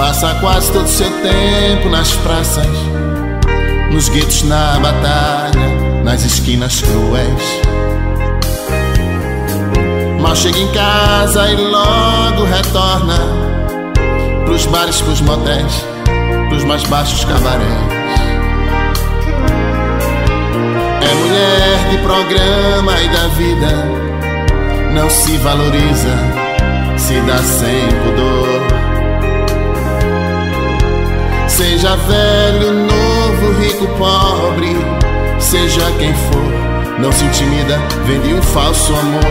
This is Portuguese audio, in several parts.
Passa quase todo seu tempo nas praças, nos guetos na batalha, nas esquinas cruéis. Mal chega em casa e logo retorna pros bares, pros motéis, pros mais baixos cabarés. É mulher de programa e da vida, não se valoriza, se dá sem pudor. Seja velho, novo, rico, pobre, seja quem for, não se intimida, vende um falso amor.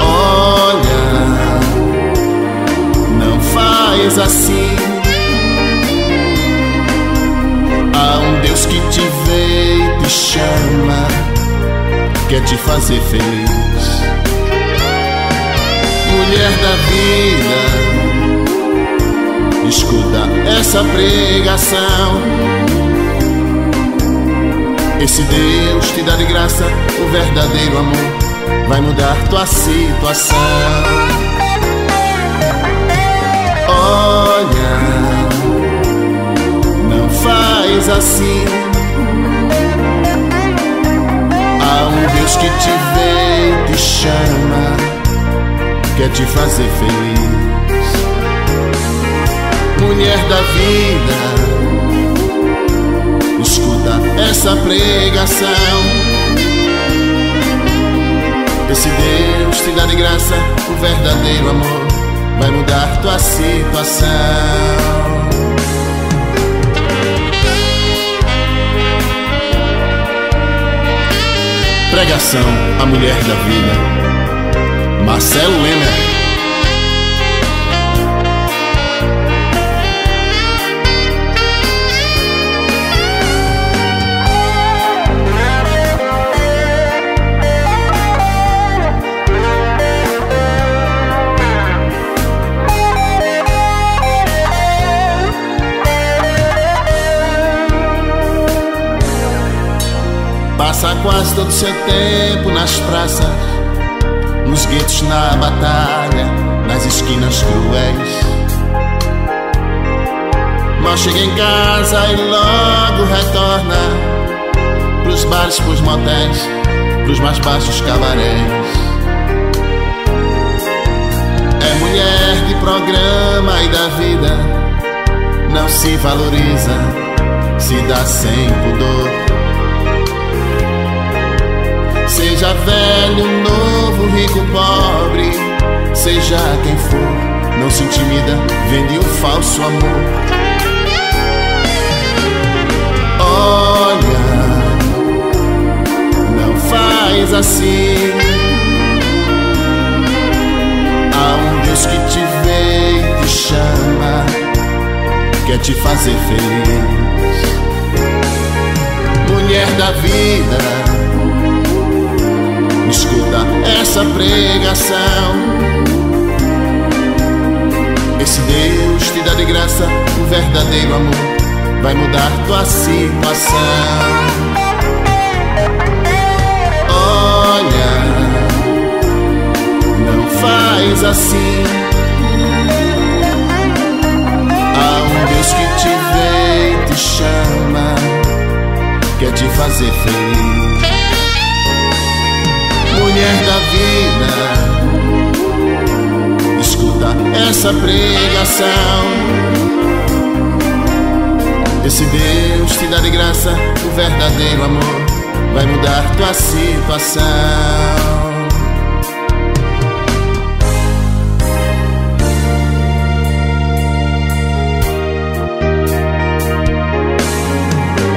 Olha, não faz assim. Há um Deus que te vê e te chama, quer te fazer feliz. Mulher da vida, escuta essa pregação. Esse Deus te dá de graça o verdadeiro amor vai mudar tua situação. Olha, não faz assim. Há um Deus que te vê e te chama, quer te fazer feliz. Mulher da vida, escuta essa pregação. Esse Deus te dá de graça o verdadeiro amor, vai mudar tua situação. Pregação A Mulher da Vida Marcelo Lemer Passa quase todo seu tempo nas praças, nos guetos na batalha, nas esquinas cruéis. Mal chega em casa e logo retorna pros bares, pros motéis, pros mais baixos cabarés. É mulher de programa e da vida, não se valoriza, se dá sem pudor. Seja velho, novo, rico, pobre, seja quem for, não se intimida, vende um falso amor. Olha, não faz assim. Há um Deus que te vê e te chama, quer te fazer feliz. Mulher da vida Escuta essa pregação. Esse Deus te dá de graça o verdadeiro amor, vai mudar tua situação. Olha, não faz assim. Há um Deus que te vê e te chama, quer te fazer feliz essa pregação. Esse Deus te dá de graça o verdadeiro amor, vai mudar tua situação.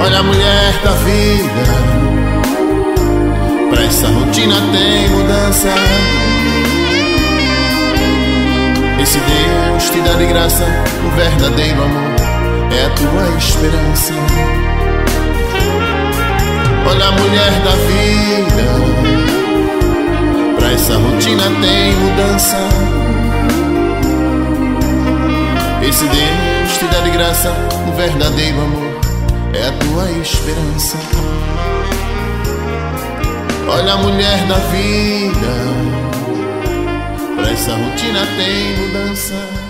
Olha a mulher da vida Pra essa rotina tem mudança. Esse Deus te dá de graça o verdadeiro amor, é a tua esperança. Olha a mulher da vida, pra essa rotina tem mudança. Esse Deus te dá de graça o verdadeiro amor, é a tua esperança. Olha a mulher da vida, Essa rotina tem mudança.